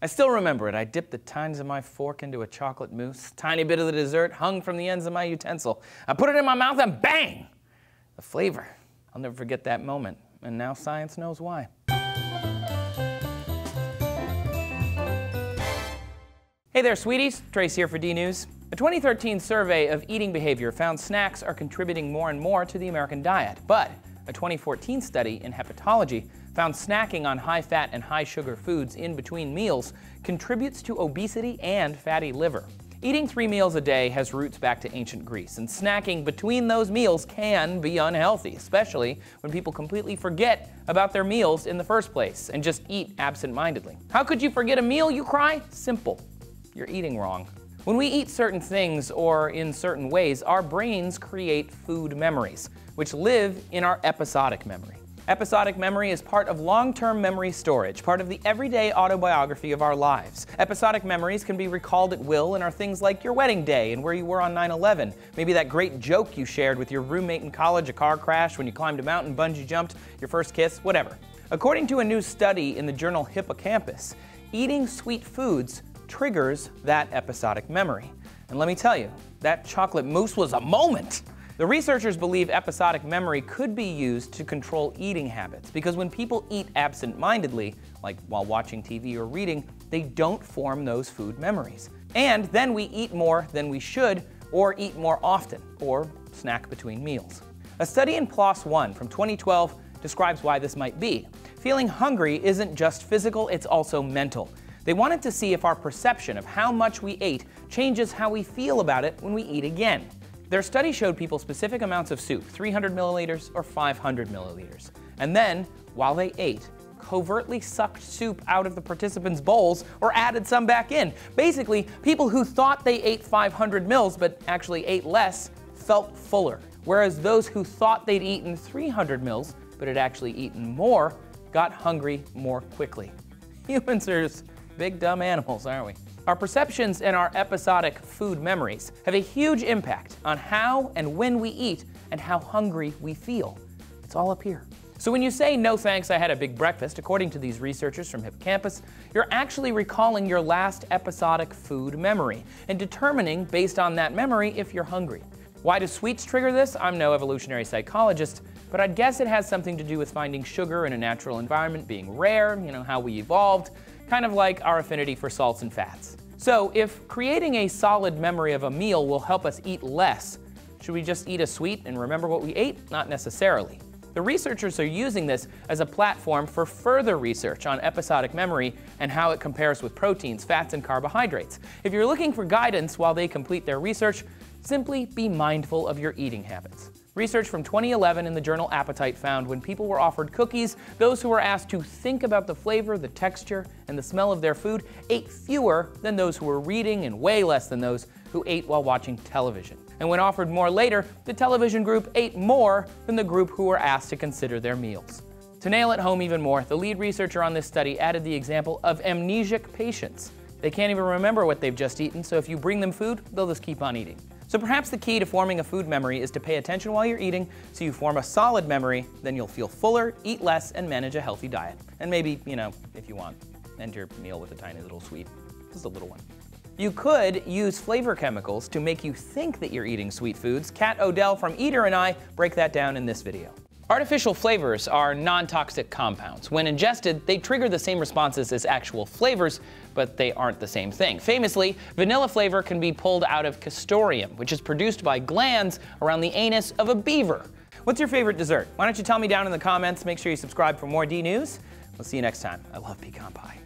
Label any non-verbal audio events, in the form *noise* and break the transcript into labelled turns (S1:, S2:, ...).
S1: I still remember it. I dipped the tines of my fork into a chocolate mousse. Tiny bit of the dessert hung from the ends of my utensil. I put it in my mouth and bang! The flavor. I'll never forget that moment. And now science knows why. Hey there, sweeties. Trace here for D News. A 2013 survey of eating behavior found snacks are contributing more and more to the American diet. But a 2014 study in hepatology found snacking on high fat and high sugar foods in between meals contributes to obesity and fatty liver. Eating three meals a day has roots back to ancient Greece, and snacking between those meals can be unhealthy, especially when people completely forget about their meals in the first place and just eat absent mindedly. How could you forget a meal, you cry? Simple you're eating wrong. When we eat certain things or in certain ways, our brains create food memories, which live in our episodic memory. Episodic memory is part of long term memory storage, part of the everyday autobiography of our lives. Episodic memories can be recalled at will and are things like your wedding day and where you were on 9 11. Maybe that great joke you shared with your roommate in college, a car crash, when you climbed a mountain, bungee jumped, your first kiss, whatever. According to a new study in the journal Hippocampus, eating sweet foods triggers that episodic memory. And let me tell you, that chocolate mousse was a moment. The researchers believe episodic memory could be used to control eating habits because when people eat absent mindedly, like while watching TV or reading, they don't form those food memories. And then we eat more than we should, or eat more often, or snack between meals. A study in PLOS One from 2012 describes why this might be. Feeling hungry isn't just physical, it's also mental. They wanted to see if our perception of how much we ate changes how we feel about it when we eat again. Their study showed people specific amounts of soup, 300 milliliters or 500 milliliters. And then, while they ate, covertly sucked soup out of the participants' bowls or added some back in. Basically, people who thought they ate 500 mils but actually ate less felt fuller, whereas those who thought they'd eaten 300 mils but had actually eaten more got hungry more quickly. *laughs* Humans are just big dumb animals, aren't we? Our perceptions and our episodic food memories have a huge impact on how and when we eat and how hungry we feel. It's all up here. So when you say, no thanks, I had a big breakfast, according to these researchers from Hippocampus, you're actually recalling your last episodic food memory and determining, based on that memory, if you're hungry. Why do sweets trigger this? I'm no evolutionary psychologist, but I'd guess it has something to do with finding sugar in a natural environment being rare, you know, how we evolved, kind of like our affinity for salts and fats. So if creating a solid memory of a meal will help us eat less, should we just eat a sweet and remember what we ate? Not necessarily. The researchers are using this as a platform for further research on episodic memory and how it compares with proteins, fats, and carbohydrates. If you're looking for guidance while they complete their research, simply be mindful of your eating habits. Research from 2011 in the journal Appetite found when people were offered cookies, those who were asked to think about the flavor, the texture, and the smell of their food ate fewer than those who were reading and way less than those who ate while watching television. And when offered more later, the television group ate more than the group who were asked to consider their meals. To nail it home even more, the lead researcher on this study added the example of amnesic patients. They can't even remember what they've just eaten, so if you bring them food, they'll just keep on eating. So perhaps the key to forming a food memory is to pay attention while you're eating so you form a solid memory, then you'll feel fuller, eat less, and manage a healthy diet. And maybe, you know, if you want, end your meal with a tiny little sweet, just a little one. You could use flavor chemicals to make you think that you're eating sweet foods. Kat Odell from Eater and I break that down in this video. Artificial flavors are non-toxic compounds. When ingested, they trigger the same responses as actual flavors, but they aren't the same thing. Famously, vanilla flavor can be pulled out of castoreum, which is produced by glands around the anus of a beaver. What's your favorite dessert? Why don't you tell me down in the comments? Make sure you subscribe for more D News. We'll see you next time. I love pecan pie.